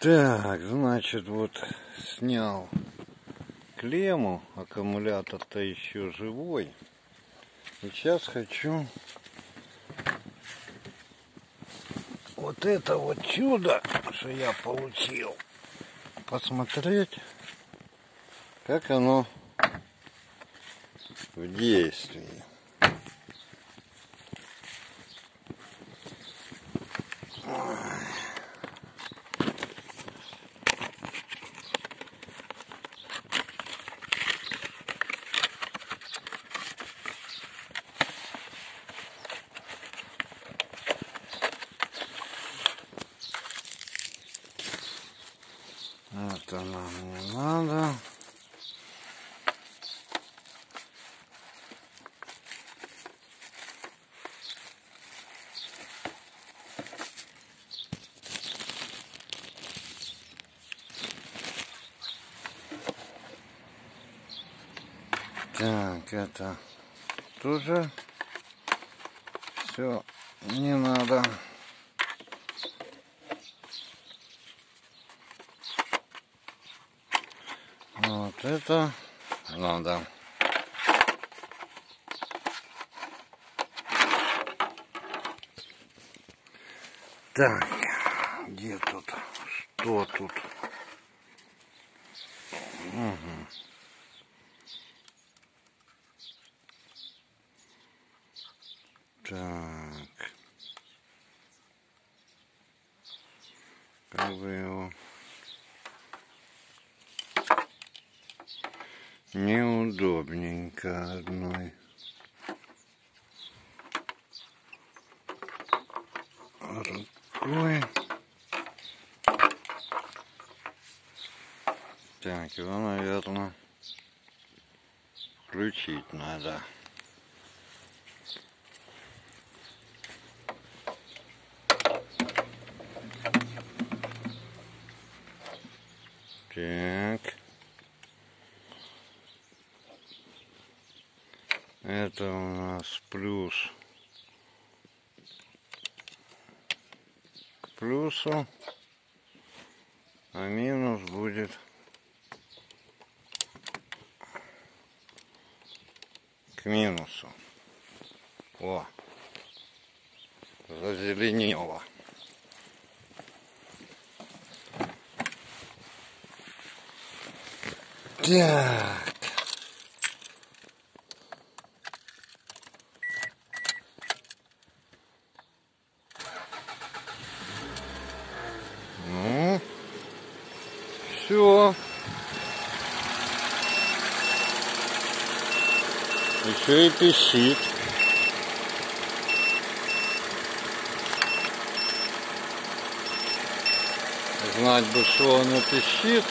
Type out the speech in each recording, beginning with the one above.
Так, значит, вот снял клемму, аккумулятор-то еще живой. И сейчас хочу вот это вот чудо, что я получил, посмотреть, как оно в действии. Это нам не надо. Так, это тоже все не надо. Вот это надо. Так, где тут? Что тут? Угу. Так. Как бы его... Неудобненько одной. Рукой. Так, его, наверное, включить надо. Так. Это у нас плюс к плюсу, а минус будет к минусу. О, зазеленело. Так. Все. Еще и пищит. Знать бы, что оно пищит.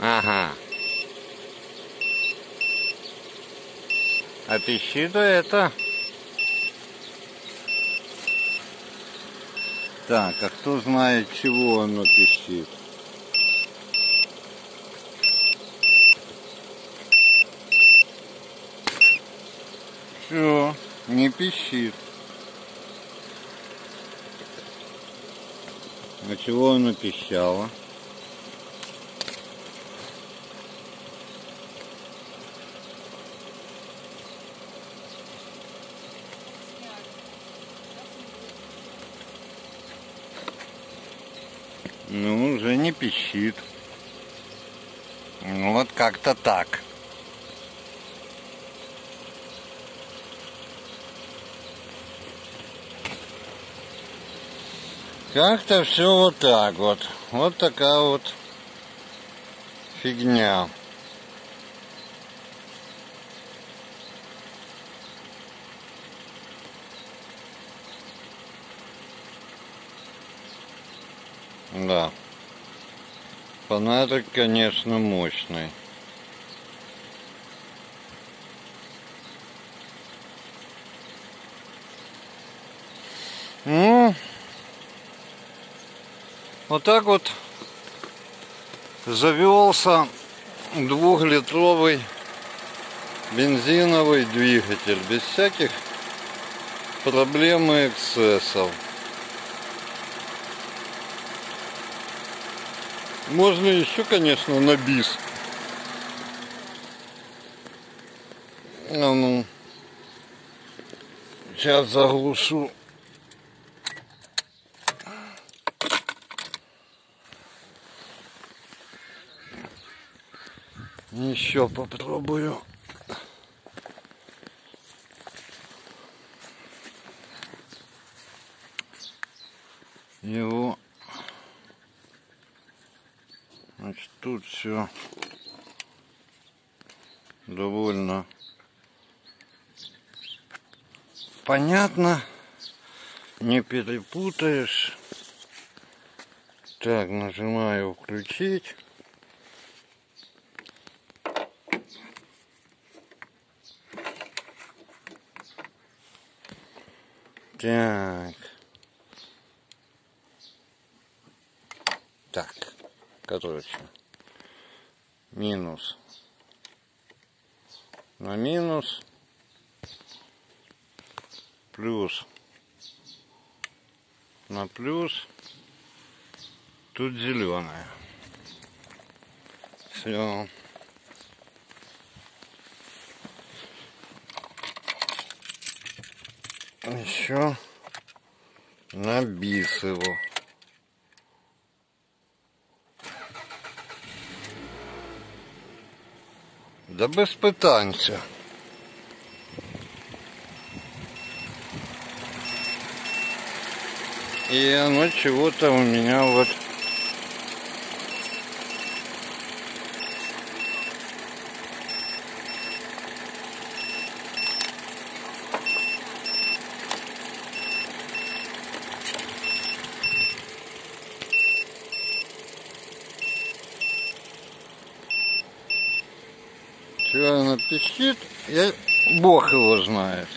Ага. А пищит это. Так, а кто знает, чего оно пищит? Все, не пищит. А чего оно пищало? Ну, уже не пищит. Ну, вот как-то так. Как-то все вот так вот. Вот такая вот фигня. Да. Фонарик, конечно, мощный. Ну, вот так вот завелся двухлитровый бензиновый двигатель без всяких проблем и эксцессов. Можно еще, конечно, на бис. А ну, сейчас заглушу. Еще попробую. Его значит тут все довольно понятно не перепутаешь так нажимаю включить Так. Так. Короче. Минус. На минус. Плюс. На плюс. Тут зеленая. Все. еще на бис его. Да без питанця. И оно чего-то у меня вот Чего она пищит, я... Бог его знает.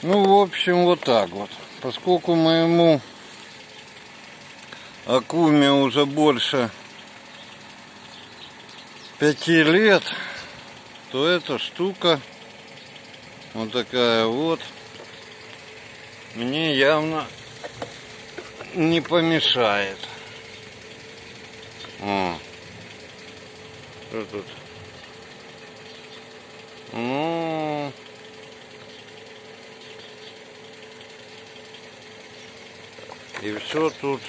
Ну, в общем, вот так вот. Поскольку моему Акуме уже больше пяти лет, то эта штука вот такая вот мне явно не помешает. О. Что тут? Ну... И все тут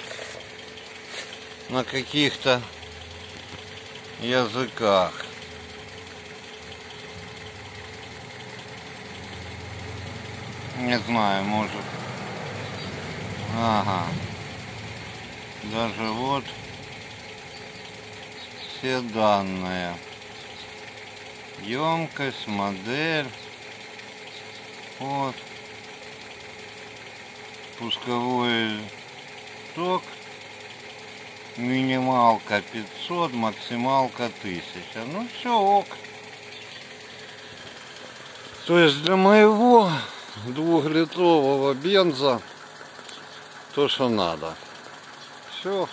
на каких-то языках. Не знаю, может. Ага. Даже вот все данные. Емкость, модель. Вот. Пусковой ток. Минималка 500, максималка 1000. Ну все ок. То есть для моего двухлитрового бенза то, что надо. Все.